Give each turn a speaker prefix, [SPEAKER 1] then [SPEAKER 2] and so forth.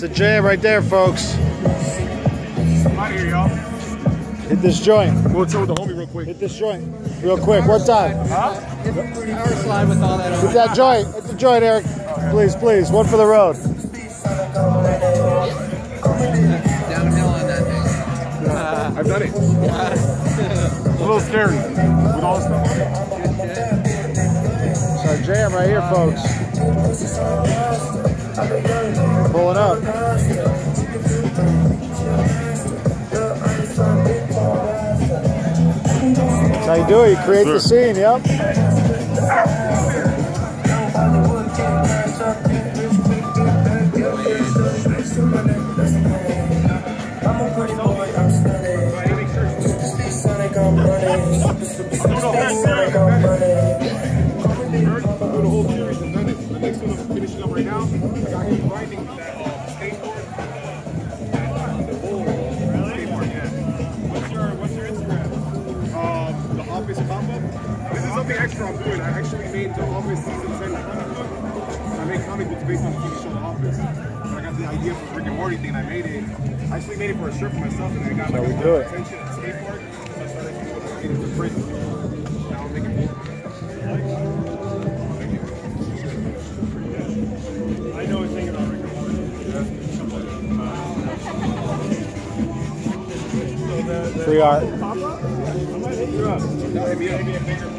[SPEAKER 1] It's a jam right there, folks.
[SPEAKER 2] I'm out of here, y'all.
[SPEAKER 1] Hit this joint.
[SPEAKER 2] We'll chill with the homie real quick.
[SPEAKER 1] Hit this joint. Real quick. What time?
[SPEAKER 2] Huh?
[SPEAKER 3] Power slide with all that
[SPEAKER 1] Hit that joint. Hit the joint, Eric. Please, please. One for the road.
[SPEAKER 3] downhill on that thing.
[SPEAKER 2] I've done it. It's a little scary with all this stuff.
[SPEAKER 1] It's our jam right here, folks. How you do it. You create the scene, yep.
[SPEAKER 2] Doing the whole series and done. The next one I'm finishing up right now. I got him grinding that This is something extra I'm doing. I actually made the Office season 10 comic book. I made comic books based on the TV show The Office. And I got the idea for Rick and Morty thing. I made it. I actually made it for a shirt for myself, and I got like a
[SPEAKER 1] do
[SPEAKER 2] lot
[SPEAKER 1] it.
[SPEAKER 2] of attention at skateboard. So I started making it for print. Now I'm making more. I know a thing about Rick and Morty.
[SPEAKER 1] Free art.
[SPEAKER 2] I might hit you up. Me up.